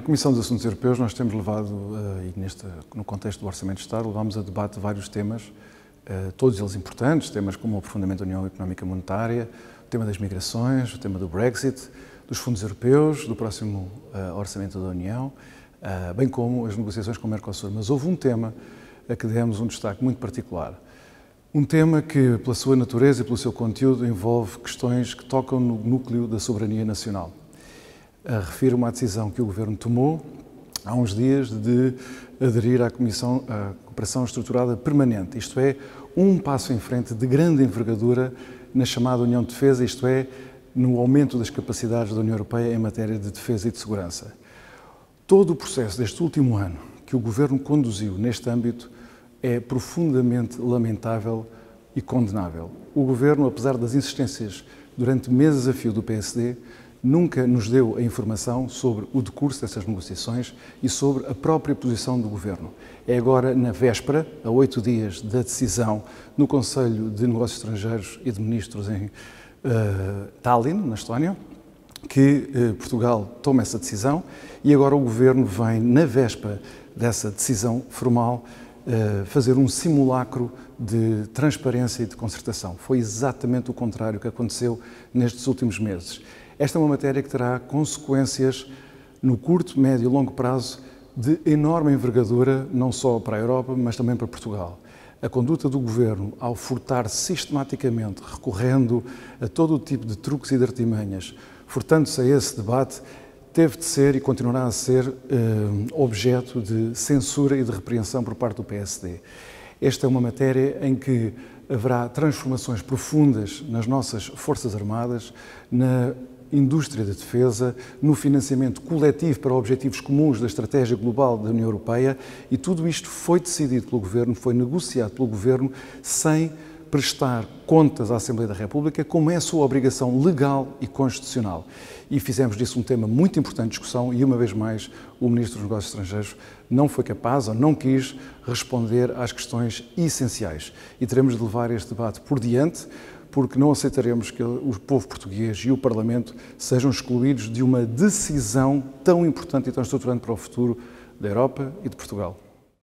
Comissão dos Assuntos Europeus nós temos levado, uh, e neste, no contexto do Orçamento de Estado, levamos a debate vários temas, uh, todos eles importantes, temas como o aprofundamento da União Económica e Monetária, o tema das migrações, o tema do Brexit, dos fundos europeus, do próximo uh, Orçamento da União, bem como as negociações com o Mercosul. Mas houve um tema a que demos um destaque muito particular. Um tema que, pela sua natureza e pelo seu conteúdo, envolve questões que tocam no núcleo da soberania nacional refiro-me à decisão que o Governo tomou há uns dias de aderir à Comissão à Cooperação Estruturada Permanente, isto é, um passo em frente de grande envergadura na chamada União de Defesa, isto é, no aumento das capacidades da União Europeia em matéria de defesa e de segurança. Todo o processo deste último ano que o Governo conduziu neste âmbito é profundamente lamentável e condenável. O Governo, apesar das insistências durante meses a fio do PSD, nunca nos deu a informação sobre o decurso dessas negociações e sobre a própria posição do Governo. É agora, na véspera, a oito dias da decisão no Conselho de Negócios Estrangeiros e de Ministros em uh, Tallinn, na Estónia, que uh, Portugal toma essa decisão e agora o Governo vem, na véspera dessa decisão formal, uh, fazer um simulacro de transparência e de concertação. Foi exatamente o contrário que aconteceu nestes últimos meses. Esta é uma matéria que terá consequências no curto, médio e longo prazo de enorme envergadura, não só para a Europa, mas também para Portugal. A conduta do governo, ao furtar sistematicamente, recorrendo a todo o tipo de truques e de artimanhas, furtando-se a esse debate, teve de ser e continuará a ser eh, objeto de censura e de repreensão por parte do PSD. Esta é uma matéria em que haverá transformações profundas nas nossas Forças Armadas, na indústria de defesa, no financiamento coletivo para objetivos comuns da estratégia global da União Europeia e tudo isto foi decidido pelo Governo, foi negociado pelo Governo sem prestar contas à Assembleia da República, como é a sua obrigação legal e constitucional. E fizemos disso um tema muito importante de discussão e, uma vez mais, o Ministro dos Negócios Estrangeiros não foi capaz ou não quis responder às questões essenciais. E teremos de levar este debate por diante, porque não aceitaremos que o povo português e o Parlamento sejam excluídos de uma decisão tão importante e tão estruturante para o futuro da Europa e de Portugal.